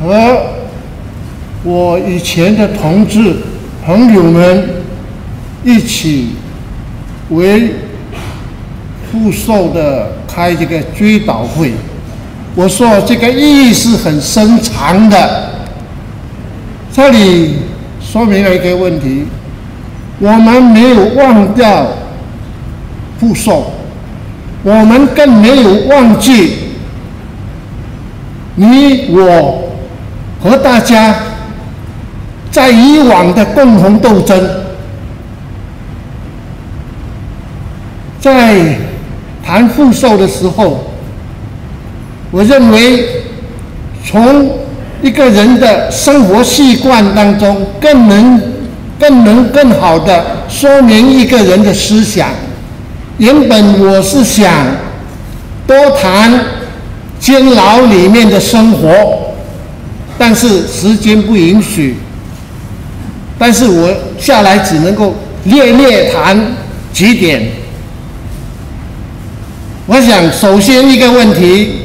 和我以前的同志朋友们一起为复寿的开这个追悼会。我说这个意义是很深长的。这里说明了一个问题：我们没有忘掉复寿，我们更没有忘记你我和大家在以往的共同斗争。在谈复寿的时候。我认为，从一个人的生活习惯当中，更能、更能、更好的说明一个人的思想。原本我是想多谈监牢里面的生活，但是时间不允许。但是我下来只能够略略谈几点。我想，首先一个问题。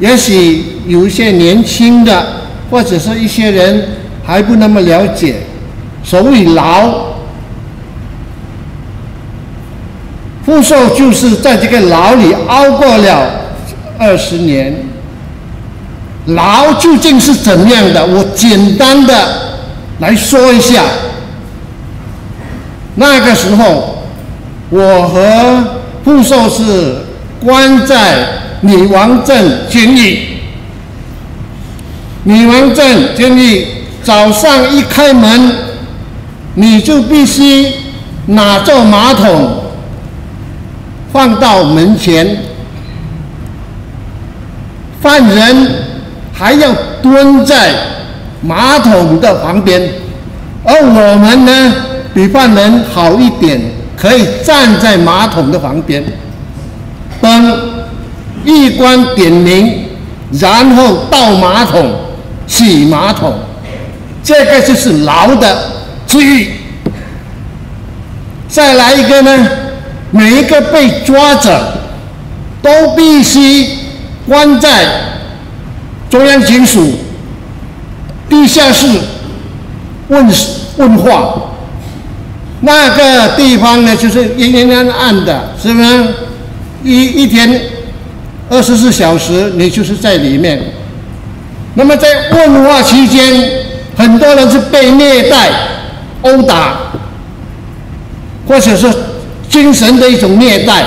也许有一些年轻的，或者是一些人还不那么了解，所谓牢，复寿就是在这个牢里熬过了二十年。牢究竟是怎样的？我简单的来说一下。那个时候，我和复寿是关在。女王镇监狱，女王镇监狱早上一开门，你就必须拿着马桶放到门前，犯人还要蹲在马桶的旁边，而我们呢，比犯人好一点，可以站在马桶的旁边，等。一关点名，然后倒马桶、洗马桶，这个就是牢的之狱。再来一个呢，每一个被抓者都必须关在中央警署地下室问问话。那个地方呢，就是阴阴暗暗的，是不是？一一天。二十四小时，你就是在里面。那么在问话期间，很多人是被虐待、殴打，或者是精神的一种虐待。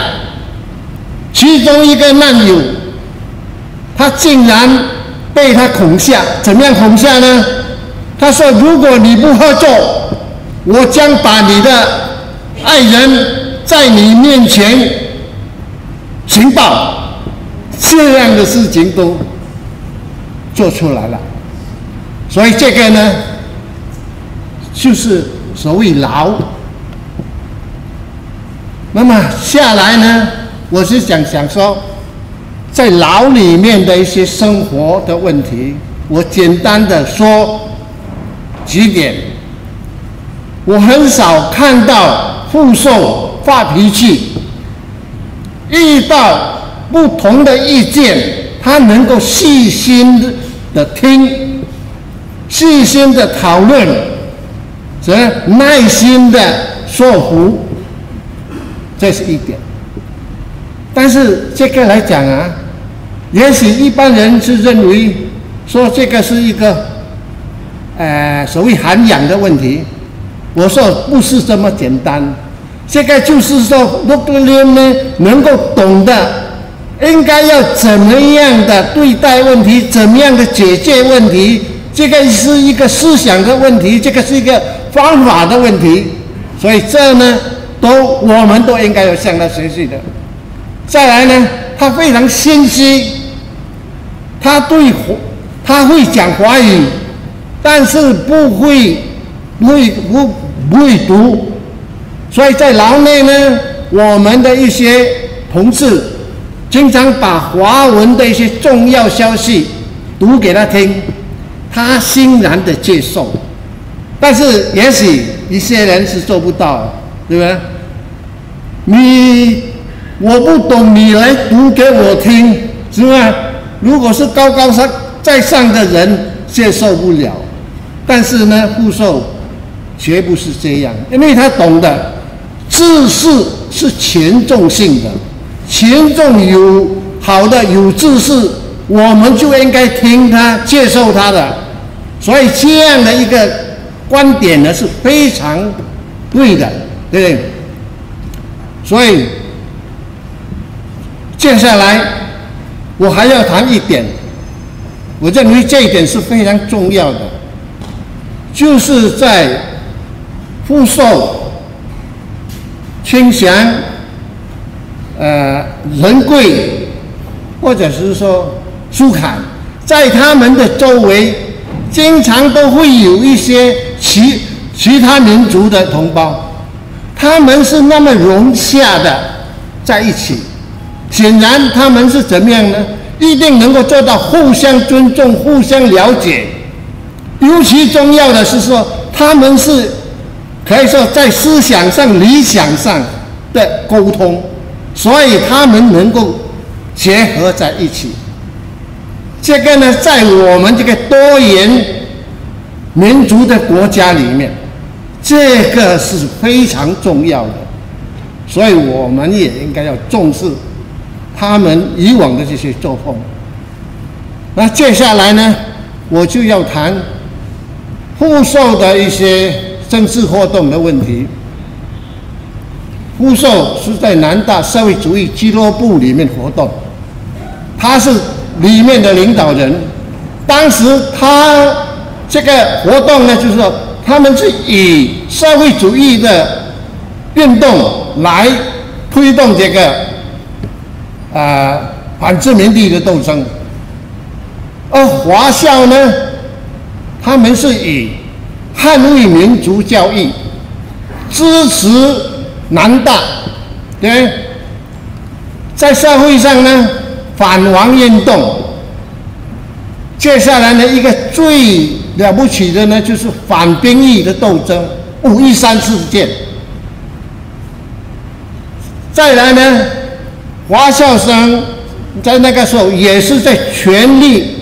其中一个难友，他竟然被他恐吓，怎么样恐吓呢？他说：“如果你不合作，我将把你的爱人在你面前情报。”这样的事情都做出来了，所以这个呢，就是所谓牢。那么下来呢，我是想想说，在牢里面的一些生活的问题，我简单的说几点。我很少看到复寿发脾气，遇到。不同的意见，他能够细心的听，细心的讨论，则耐心的说服，这是一点。但是这个来讲啊，也许一般人是认为说这个是一个，呃，所谓涵养的问题。我说不是这么简单，这个就是说，如果你们能够懂得。应该要怎么样的对待问题？怎么样的解决问题？这个是一个思想的问题，这个是一个方法的问题。所以这呢，都我们都应该要向他学习的。再来呢，他非常心虚，他对他会讲华语，但是不会不会不不会读。所以在牢内呢，我们的一些同事。经常把华文的一些重要消息读给他听，他欣然的接受。但是也许一些人是做不到，对不对？你我不懂，你来读给我听，是吧？如果是高高在在上的人接受不了，但是呢，富寿绝不是这样，因为他懂得知识是权重性的，权重有好的有知识，我们就应该听他接受他的，所以这样的一个观点呢是非常对的，对不对？所以接下来我还要谈一点。我认为这一点是非常重要的，就是在富寿、清祥、呃仁贵，或者是说苏坎，在他们的周围，经常都会有一些其其他民族的同胞，他们是那么融洽的在一起，显然他们是怎么样呢？一定能够做到互相尊重、互相了解，尤其重要的是说，他们是可以说在思想上、理想上的沟通，所以他们能够结合在一起。这个呢，在我们这个多元民族的国家里面，这个是非常重要的，所以我们也应该要重视。他们以往的这些作风，那接下来呢，我就要谈复寿的一些政治活动的问题。复寿是在南大社会主义俱乐部里面活动，他是里面的领导人。当时他这个活动呢，就是说他们是以社会主义的运动来推动这个。啊，反殖民地的斗争，而华校呢，他们是以捍卫民族教育、支持南大，对，在社会上呢，反王运动。接下来呢，一个最了不起的呢，就是反兵役的斗争，五一三事件。再来呢？华校生在那个时候也是在全力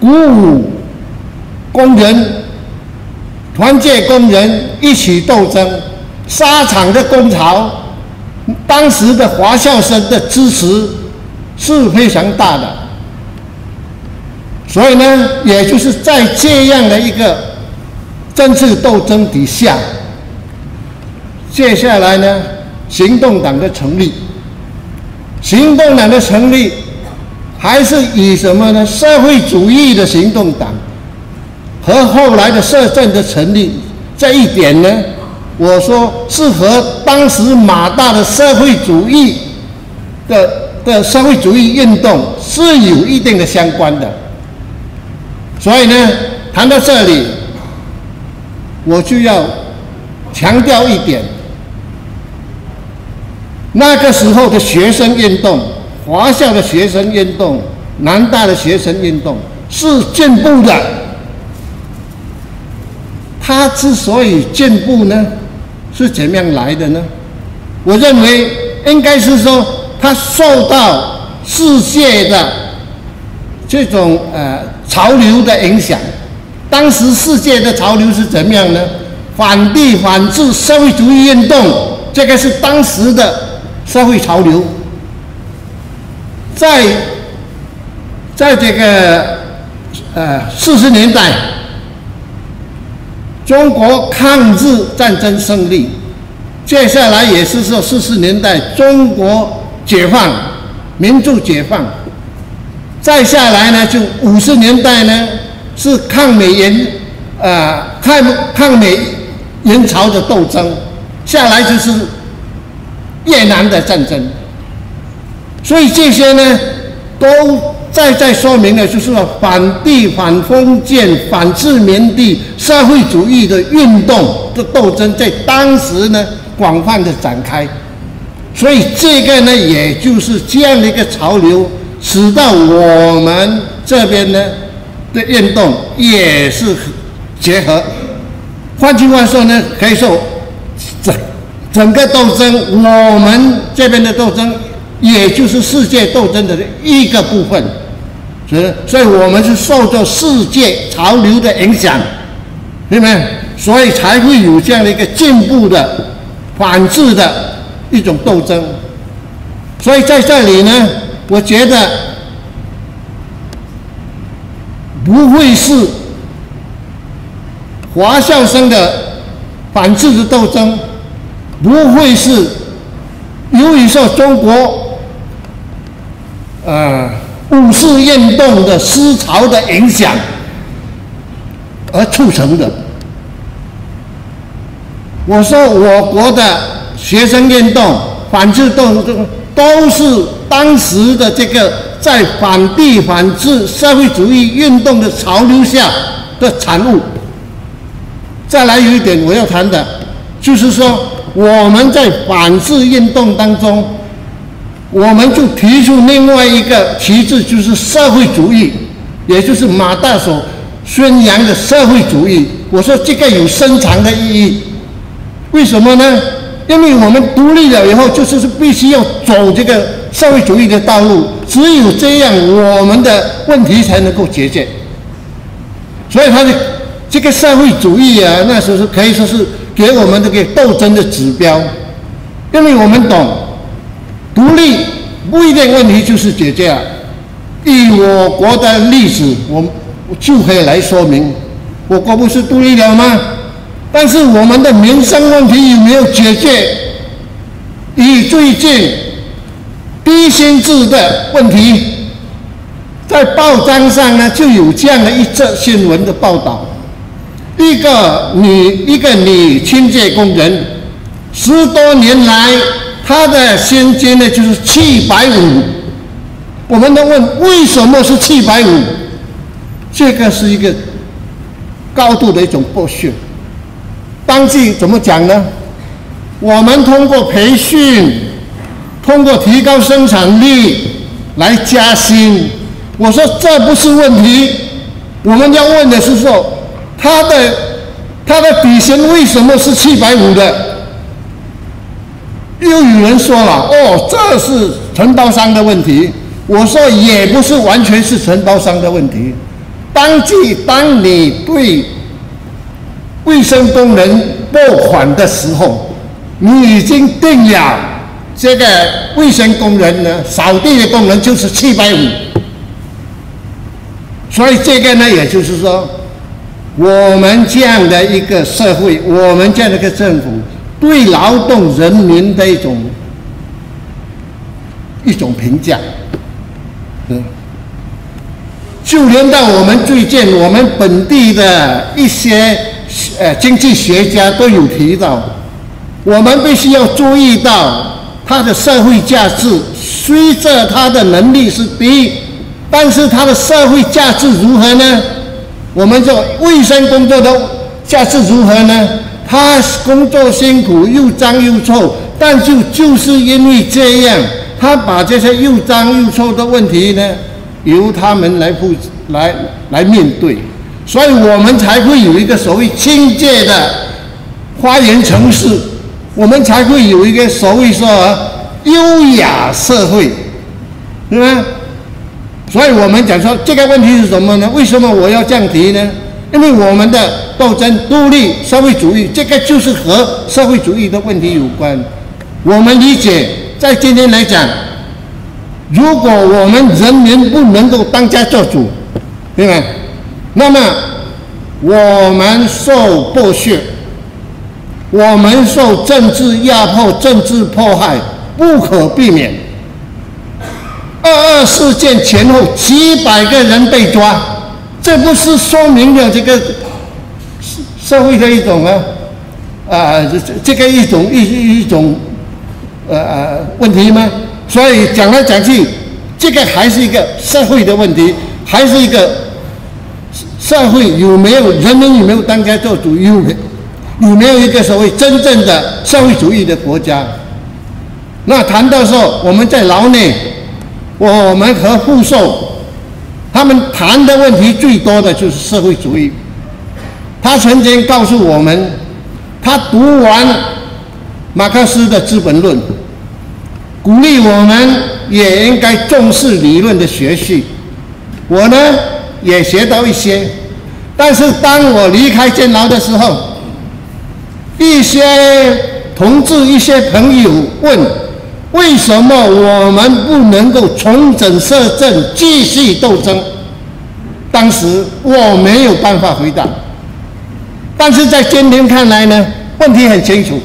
鼓舞工人、团结工人一起斗争。沙场的工潮，当时的华校生的支持是非常大的。所以呢，也就是在这样的一个政治斗争底下，接下来呢，行动党的成立。行动党的成立，还是以什么呢？社会主义的行动党和后来的社政的成立这一点呢，我说是和当时马大的社会主义的的社会主义运动是有一定的相关的。所以呢，谈到这里，我就要强调一点。那个时候的学生运动，华校的学生运动，南大的学生运动是进步的。他之所以进步呢，是怎么样来的呢？我认为应该是说，他受到世界的这种呃潮流的影响。当时世界的潮流是怎么样呢？反帝反制社会主义运动，这个是当时的。社会潮流，在在这个呃四十年代，中国抗日战争胜利，接下来也是说四十年代中国解放，民族解放，再下来呢就五十年代呢是抗美援啊抗抗美援朝的斗争，下来就是。越南的战争，所以这些呢，都在在说明了，就是说反帝、反封建、反殖民地社会主义的运动的斗争，在当时呢广泛的展开。所以这个呢，也就是这样的一个潮流，使到我们这边呢的运动也是结合。换句话说呢，可以说这。整个斗争，我们这边的斗争，也就是世界斗争的一个部分。所以，所以我们是受着世界潮流的影响，明白？所以才会有这样的一个进步的、反制的一种斗争。所以在这里呢，我觉得不会是华校生的反制的斗争，不会是由于受中国呃五四运动的思潮的影响而促成的。我说，我国的学生运动、反制斗争，都是当时的这个在反帝反制社会主义运动的潮流下的产物。再来有一点我要谈的，就是说我们在反制运动当中，我们就提出另外一个旗帜，就是社会主义，也就是马大所宣扬的社会主义。我说这个有深长的意义。为什么呢？因为我们独立了以后，就是是必须要走这个社会主义的道路，只有这样，我们的问题才能够解决。所以他的这个社会主义啊，那时候是可以说是给我们这个斗争的指标，因为我们懂，独立不一定问题就是解决啊。以我国的历史，我就可以来说明，我国不是独立了吗？但是我们的民生问题有没有解决？以最近低薪制的问题，在报章上呢就有这样的一则新闻的报道：一个女一个女清洁工人，十多年来她的薪金呢就是七百五。我们都问为什么是七百五？这个是一个高度的一种剥削。当季怎么讲呢？我们通过培训，通过提高生产力来加薪。我说这不是问题，我们要问的是说，他的他的底薪为什么是七百五的？又有人说了，哦，这是承包商的问题。我说也不是完全是承包商的问题。当即当你对。卫生工人拨款的时候，你已经定了这个卫生工人呢，扫地的工人就是七百五。所以这个呢，也就是说，我们这样的一个社会，我们这样的一个政府，对劳动人民的一种一种评价，嗯，就连到我们最近我们本地的一些。呃，经济学家都有提到，我们必须要注意到他的社会价值。虽着他的能力是低，但是他的社会价值如何呢？我们做卫生工作的价值如何呢？他工作辛苦又脏又臭，但就就是因为这样，他把这些又脏又臭的问题呢，由他们来负来来面对。所以我们才会有一个所谓清洁的花园城市，我们才会有一个所谓说优雅社会，是吧？所以我们讲说这个问题是什么呢？为什么我要这样提呢？因为我们的斗争、独立、社会主义，这个就是和社会主义的问题有关。我们理解，在今天来讲，如果我们人民不能够当家做主，对吧？那么，我们受剥削，我们受政治压迫、政治迫害，不可避免。二二事件前后，几百个人被抓，这不是说明了这个社会的一种啊啊这这个一种一一种呃呃问题吗？所以讲来讲去，这个还是一个社会的问题，还是一个。社会有没有人民有没有当家做主？有有没有一个所谓真正的社会主义的国家？那谈到说我们在牢内，我们和富寿，他们谈的问题最多的就是社会主义。他曾经告诉我们，他读完马克思的《资本论》，鼓励我们也应该重视理论的学习。我呢也学到一些。但是当我离开监牢的时候，一些同志、一些朋友问：为什么我们不能够重整社政，继续斗争？当时我没有办法回答。但是在今天看来呢，问题很清楚。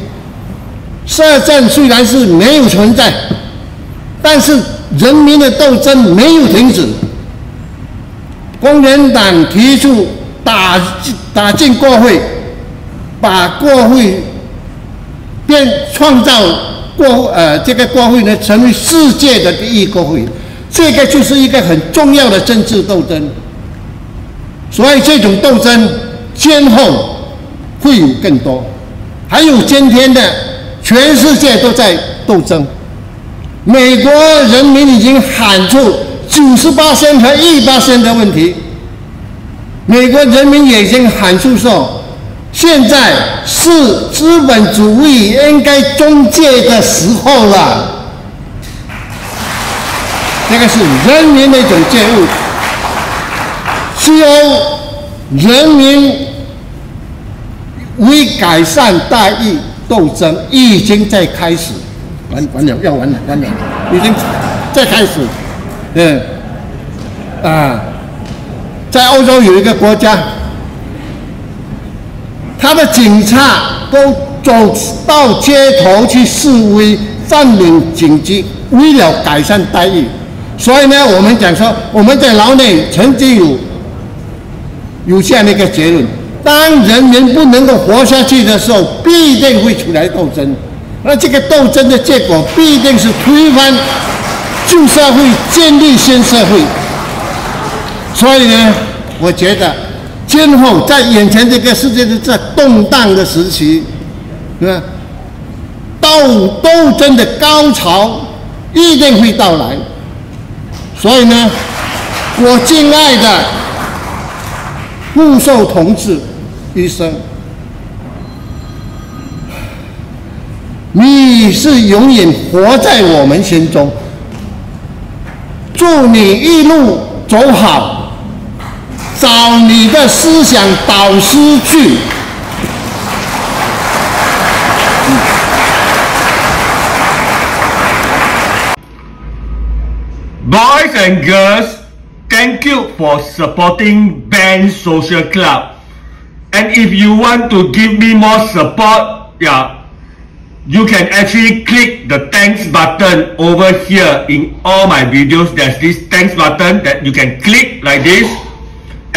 社政虽然是没有存在，但是人民的斗争没有停止。工人党提出打打进国会，把国会变创造国呃这个国会呢成为世界的第一国会，这个就是一个很重要的政治斗争。所以这种斗争今后会有更多，还有今天的。全世界都在斗争，美国人民已经喊出九十八线和一八线的问题，美国人民已经喊出说，现在是资本主义应该终结的时候了。这个是人民的一种觉悟，只有人民为改善待遇。斗争已经在开始，完完了要完了完了，已经在开始，嗯，啊，在欧洲有一个国家，他的警察都走到街头去示威，占领警局，为了改善待遇。所以呢，我们讲说，我们在牢内曾经有有这样的一个结论。当人民不能够活下去的时候，必定会出来斗争。那这个斗争的结果，必定是推翻旧社会，建立新社会。所以呢，我觉得今后在眼前这个世界的这动荡的时期，是吧？斗斗争的高潮一定会到来。所以呢，我敬爱的陆寿同志。医生，你是永远活在我们心中。祝你一路走好，找你的思想导师去。Boys and girls, thank you for supporting Band Social Club. And if you want to give me more support, yeah, you can actually click the thanks button over here in all my videos. There's this thanks button that you can click like this.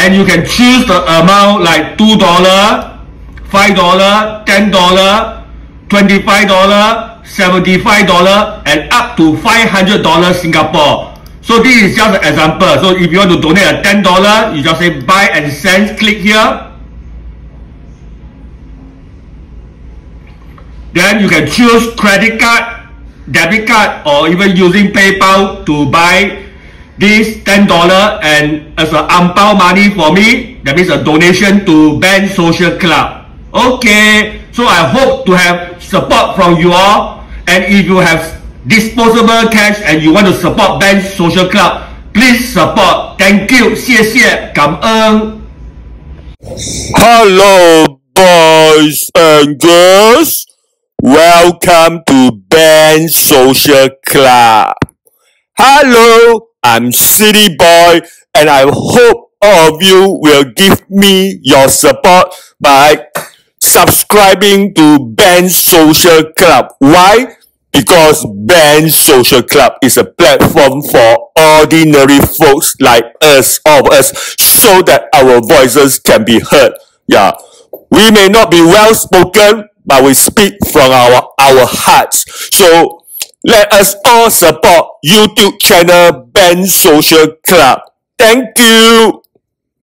And you can choose the amount like $2, $5, $10, $25, $75 and up to $500 Singapore. So this is just an example. So if you want to donate a $10, you just say buy and send, click here. Then you can choose credit card, debit card, or even using PayPal to buy this $10 and as an ampao money for me, that means a donation to Band Social Club. Okay, so I hope to have support from you all. And if you have disposable cash and you want to support Band Social Club, please support. Thank you. 谢谢，感恩。Hello, boys and girls. Welcome to Band Social Club. Hello, I'm City Boy and I hope all of you will give me your support by subscribing to Band Social Club. Why? Because Band Social Club is a platform for ordinary folks like us, all of us, so that our voices can be heard. Yeah. We may not be well spoken, but we speak from our, our hearts. So let us all support YouTube channel Band Social Club. Thank you.